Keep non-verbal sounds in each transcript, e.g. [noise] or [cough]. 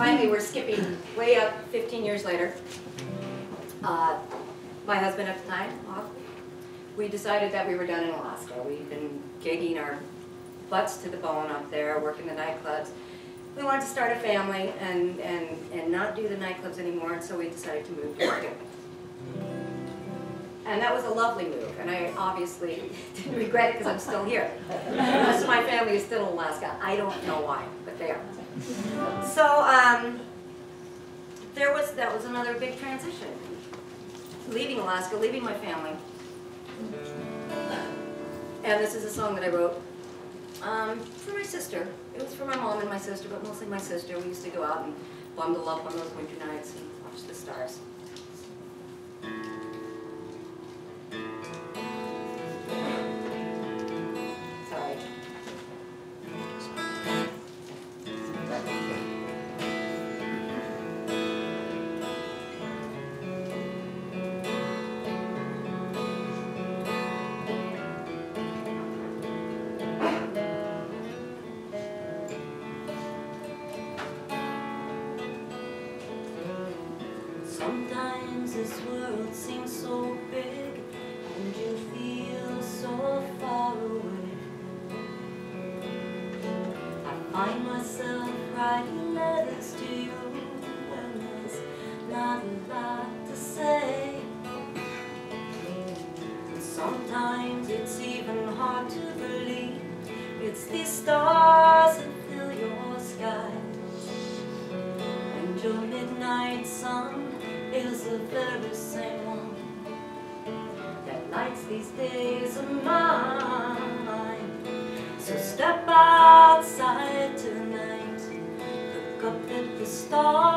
finally, we're skipping way up 15 years later. Uh, my husband at the time, we decided that we were done in Alaska. We'd been gigging our butts to the bone up there, working the nightclubs. We wanted to start a family and, and, and not do the nightclubs anymore, and so we decided to move to Oregon. And that was a lovely move, and I obviously [laughs] didn't regret it because I'm still here. Most of my family is still in Alaska. I don't know why, but they are. So um, there was that was another big transition. Leaving Alaska, leaving my family. And this is a song that I wrote um, for my sister. It was for my mom and my sister, but mostly my sister. We used to go out and bundle up on those winter nights and watch the stars. Sometimes this world seems so big and you feel so far away. I find myself writing letters to you when there's not a lot to say. And sometimes it's even hard to believe it's these stars that fill your sky. And your midnight sun is the very same one that lights these days of mine. So step outside tonight, look up at the stars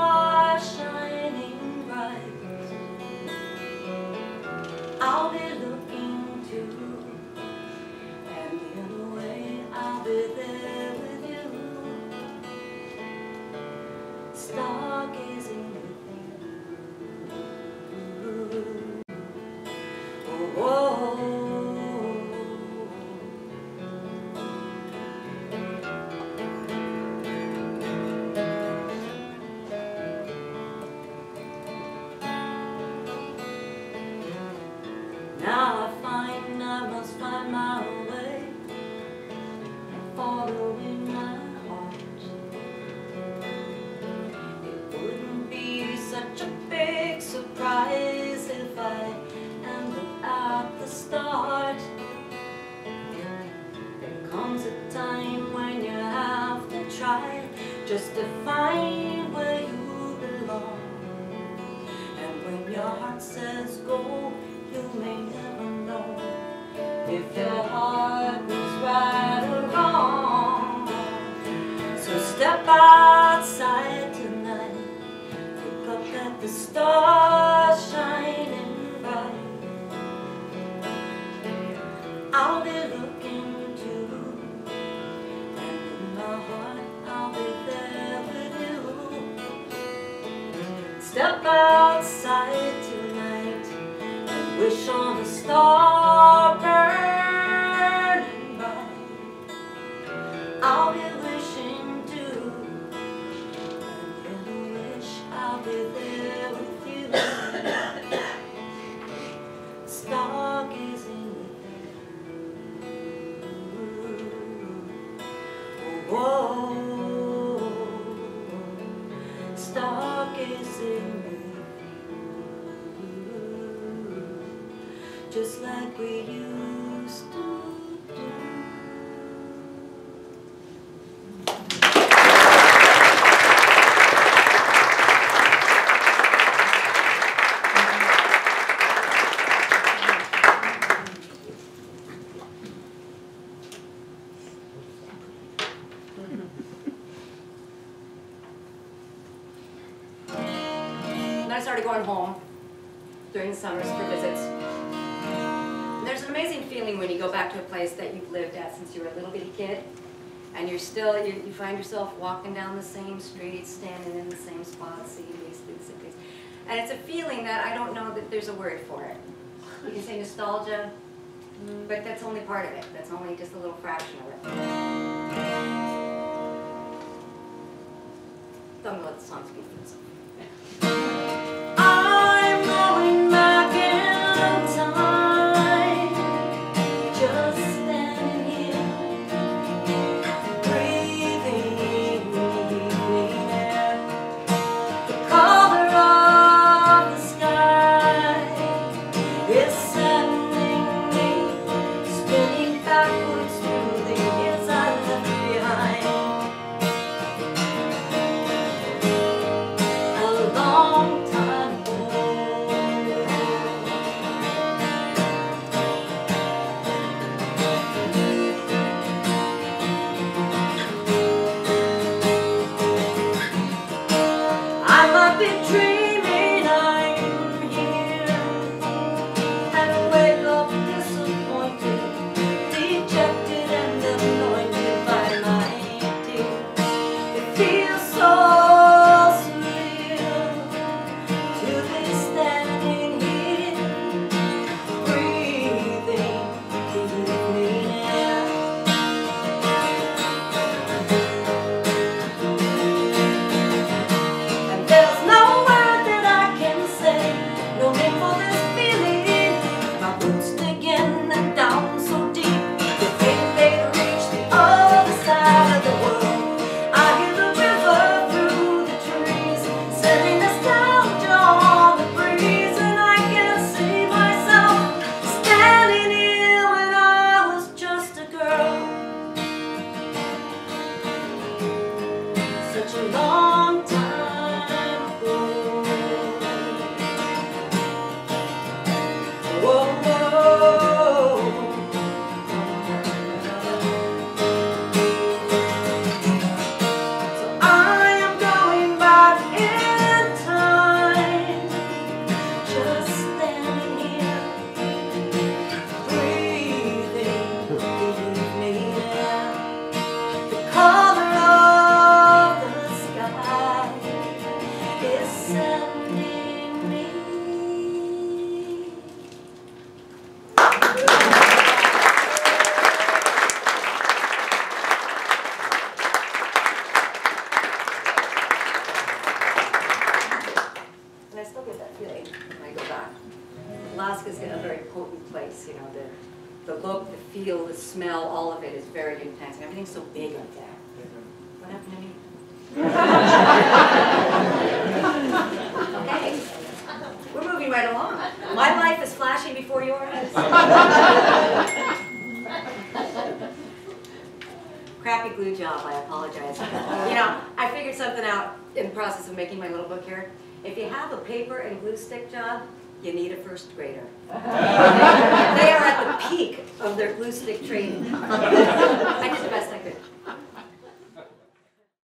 just to find where you belong. And when your heart says go, you may never know if your heart was right or wrong. So step outside tonight, look up at the stars Step outside tonight and wish on a star burning bright. I'll be wishing too, and a wish I'll be there with you. Stargazing with you. Whoa, stargazing with you, just like we used to started going home during the summers for visits. And there's an amazing feeling when you go back to a place that you've lived at since you were a little bitty kid. And you're still, you, you find yourself walking down the same streets, standing in the same spot, seeing basically the same things. And it's a feeling that I don't know that there's a word for it. You can say nostalgia, mm, but that's only part of it. That's only just a little fraction of it. Gonna let the song speak for itself. You know, the, the look, the feel, the smell, all of it is very intense, and everything's so big up there. What happened to me? Okay, we're moving right along. My life is flashing before your eyes. Crappy glue job, I apologize. You know, I figured something out in the process of making my little book here. If you have a paper and glue stick job, you need a first grader. [laughs] they are at the peak of their glue stick training. I did the best I could.